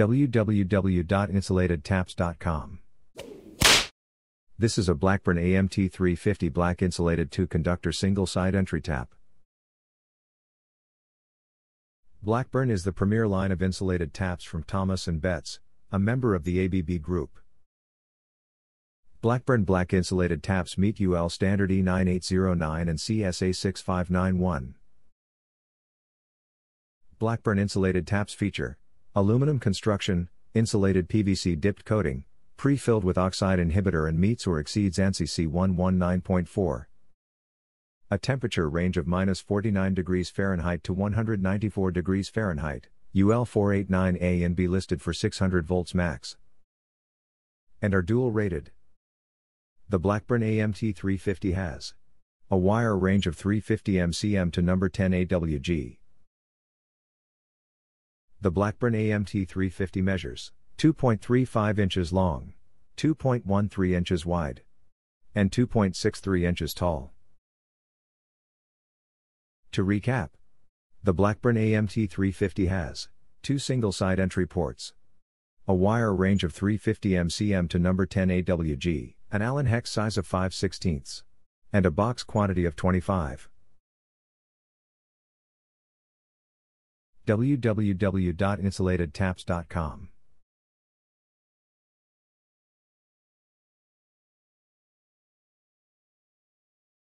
www.insulatedtaps.com. This is a Blackburn AMT 350 black insulated 2 conductor single side entry tap. Blackburn is the premier line of insulated taps from Thomas and Betts, a member of the ABB Group. Blackburn Black insulated taps meet UL standard E9809 and CSA 6591. Blackburn insulated taps feature aluminum construction, insulated PVC dipped coating, pre-filled with oxide inhibitor and meets or exceeds ANSI C119.4. A temperature range of minus 49 degrees Fahrenheit to 194 degrees Fahrenheit, UL 489A and B listed for 600 volts max. And are dual rated. The Blackburn AMT 350 has a wire range of 350 MCM to number 10 AWG. The Blackburn AMT 350 measures 2.35 inches long, 2.13 inches wide, and 2.63 inches tall. To recap, the Blackburn AMT 350 has two single side entry ports, a wire range of 350 MCM to number 10 AWG, an Allen hex size of 5 16 and a box quantity of 25. www.insulatedtaps.com